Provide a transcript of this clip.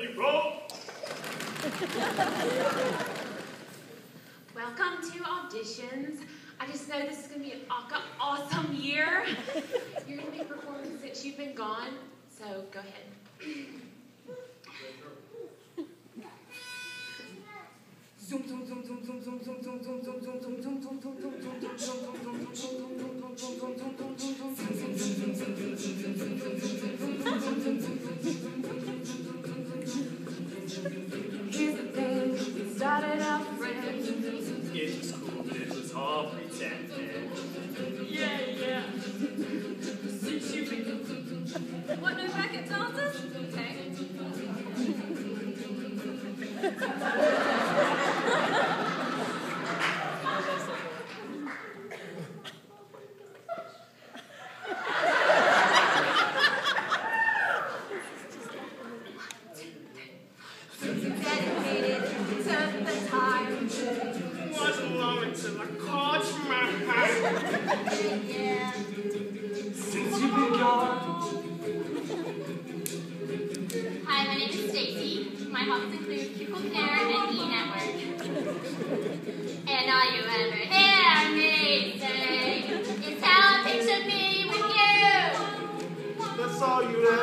Ready, roll. Welcome to auditions. I just know this is going to be an awesome year. You're going to be performing since you've been gone, so go ahead. yeah, yeah. You What, no dancers? Okay. Dedicated to the time. Was Lawrence in the car? Yeah. Since you've been gone. Hi, my name is Stacy. My hobbies include Cuckold Care and E Network. And all you ever hear me say is how I picture me with you. That's all you'd ever hear.